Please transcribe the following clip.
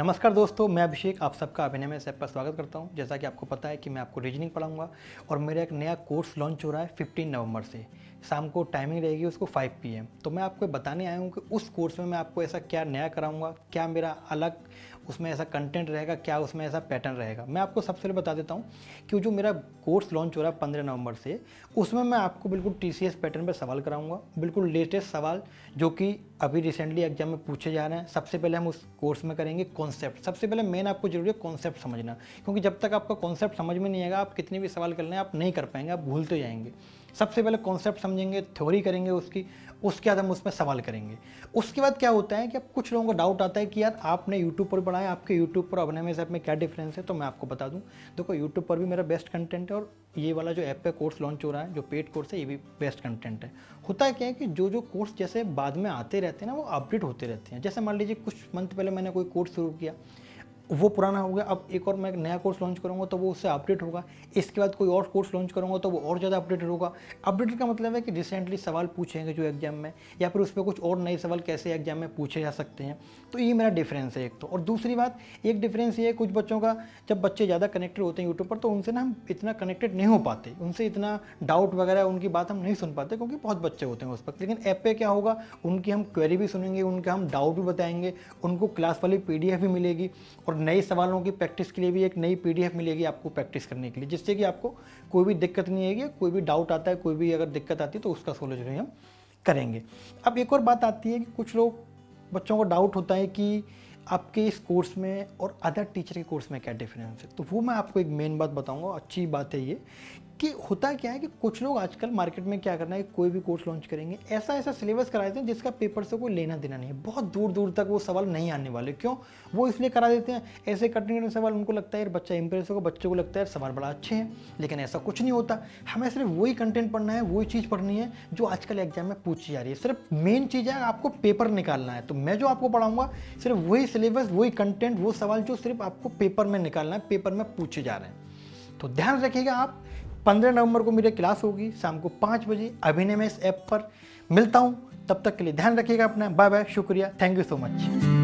नमस्कार दोस्तों, मैं अभिषेक, आप सबका अभिनय में ऐप पर स्वागत करता हूँ। जैसा कि आपको पता है कि मैं आपको रीजनिंग पढ़ाऊँगा और मेरा एक नया कोर्स लॉन्च हो रहा है 15 नवंबर से। शाम को टाइमिंग रहेगी उसको 5 पीएम तो मैं आपको बताने आया हूँ कि उस कोर्स में मैं आपको ऐसा क्या नया कराऊँगा, क्या मेरा अलग उसमें ऐसा कंटेंट रहेगा, क्या उसमें ऐसा पैटर्न रहेगा। मैं आपको सबसे पहले बता देता हूँ कि जो मेरा कोर्स लॉन्च हो रहा है पंद्रह नवंबर से, उसमें मैं आपको बिल्कुल टीसीएस पैटर्न पर सवाल कराऊँगा। बिल्कुल लेटेस्ट सवाल जो कि अभी रिसेंटली एग्ज़ाम में पूछे जा रहे हैं। सबसे पहले हम उस कोर्स में करेंगे कॉन्सेप्ट सबसे पहले मेन आपको ज़रूरी है कॉन्सेप्ट समझना। क्योंकि जब तक आपका कॉन्सेप्ट समझ में नहीं आएगा, आप कितने भी सवाल कर लें आप नहीं कर पाएँगे, आप भूलते जाएँगे। सबसे पहले कॉन्सेप्ट समझेंगे थ्योरी करेंगे उसकी, उसके बाद हम उसमें सवाल करेंगे। उसके बाद क्या होता है कि अब कुछ लोगों को डाउट आता है कि यार आपने यूट्यूब पर पढ़ाया आपके यूट्यूब पर अपने में से में क्या डिफरेंस है तो मैं आपको बता दूँ। देखो यूट्यूब पर भी मेरा बेस्ट कंटेंट है और ये वाला जो ऐप पे कोर्स लॉन्च हो रहा है, जो पेड कोर्स है, ये भी बेस्ट कंटेंट है। होता है क्या है कि जो जो कोर्स जैसे बाद में आते रहते हैं ना, वो अपडेट होते रहते हैं। जैसे मान लीजिए कुछ मंथ पहले मैंने कोई कोर्स शुरू किया वो पुराना हो गया, अब एक और मैं नया कोर्स लॉन्च करूँगा तो वो उससे अपडेट होगा। इसके बाद कोई और कोर्स लॉन्च करूँगा तो वो और ज़्यादा अपडेटेड होगा। अपडेटेड का मतलब है कि रिसेंटली सवाल पूछेंगे जो एग्ज़ाम में, या फिर उस पर कुछ और नए सवाल कैसे एग्ज़ाम में पूछे जा सकते हैं। तो ये मेरा डिफरेंस है एक तो। और दूसरी बात, एक डिफरेंस ये है, कुछ बच्चों का जब बच्चे ज़्यादा कनेक्टेड होते हैं यूट्यूब पर तो उनसे ना हम इतना कनेक्टेड नहीं हो पाते। उनसे इतना डाउट वगैरह, उनकी बात हम नहीं सुन पाते, क्योंकि बहुत बच्चे होते हैं उस वक्त। लेकिन ऐप पे क्या होगा, उनकी हम क्वेरी भी सुनेंगे, उनके हम डाउट भी बताएँगे, उनको क्लास वाली पी भी मिलेगी, और नए सवालों की प्रैक्टिस के लिए भी एक नई पीडीएफ मिलेगी आपको प्रैक्टिस करने के लिए, जिससे कि आपको कोई भी दिक्कत नहीं आएगी, कोई भी डाउट आता है, कोई भी अगर दिक्कत आती है तो उसका सोल्यूशन हम करेंगे। अब एक और बात आती है कि कुछ लोग, बच्चों को डाउट होता है कि आपके इस कोर्स में और अदर टीचर के कोर्स में क्या डिफरेंस है? तो वो मैं आपको एक मेन बात बताऊँगा, अच्छी बात है ये कि होता क्या है कि कुछ लोग आजकल मार्केट में क्या करना है, कोई भी कोर्स लॉन्च करेंगे ऐसा ऐसा सिलेबस करा देते हैं जिसका पेपर से कोई लेना देना नहीं है। बहुत दूर दूर तक वो सवाल नहीं आने वाले। क्यों? वो इसलिए करा देते हैं, ऐसे कठिन कठिन सवाल उनको लगता है, यार बच्चा इंप्रेस होगा, बच्चों को लगता है, यार सवाल बड़ा अच्छे हैं, लेकिन ऐसा कुछ नहीं होता। हमें सिर्फ़ वही कंटेंट पढ़ना है, वही चीज़ पढ़नी है, जो आजकल एग्ज़ाम में पूछी जा रही है। सिर्फ़ मेन चीज़ है, आपको पेपर निकालना है। तो मैं जो आपको पढ़ाऊँगा, सिर्फ़ वही सिलेबस वही कंटेंट वो सवाल जो सिर्फ़ आपको पेपर में निकालना है पेपर में पूछे जा रहे हैं। तो ध्यान रखिएगा आप पंद्रह नवंबर को मेरी क्लास होगी, शाम को पाँच बजे अभिनय में इस ऐप पर। मिलता हूँ, तब तक के लिए ध्यान रखिएगा अपना। बाय बाय, शुक्रिया। Thank you so much